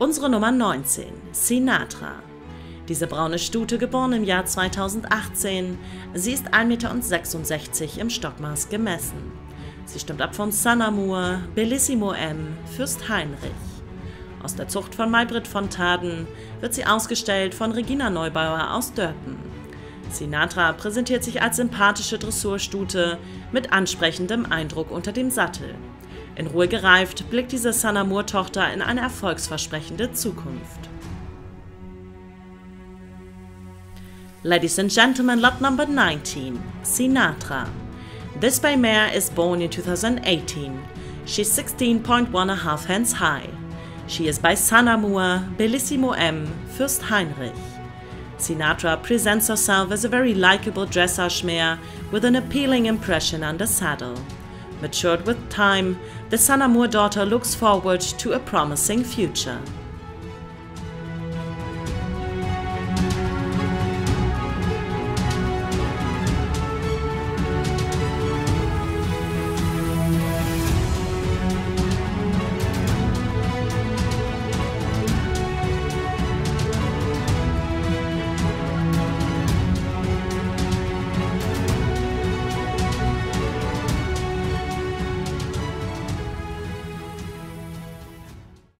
Unsere Nummer 19, Sinatra. Diese braune Stute, geboren im Jahr 2018. Sie ist 1,66 Meter im Stockmaß gemessen. Sie stammt ab von Sanamur, Bellissimo M, Fürst Heinrich. Aus der Zucht von Maybrit von Taden wird sie ausgestellt von Regina Neubauer aus Dörpen. Sinatra präsentiert sich als sympathische Dressurstute mit ansprechendem Eindruck unter dem Sattel. In Ruhe gereift blickt diese Sanamur-Tochter in eine erfolgsversprechende Zukunft. Ladies and gentlemen, lot number 19, Sinatra. This bay mare is born in 2018. She's 16.1 half hands high. She is by Sanamur, Bellissimo M, Fürst Heinrich. Sinatra presents herself as a very likable dressage mare with an appealing impression under saddle. Matured with time, the Sanamur daughter looks forward to a promising future.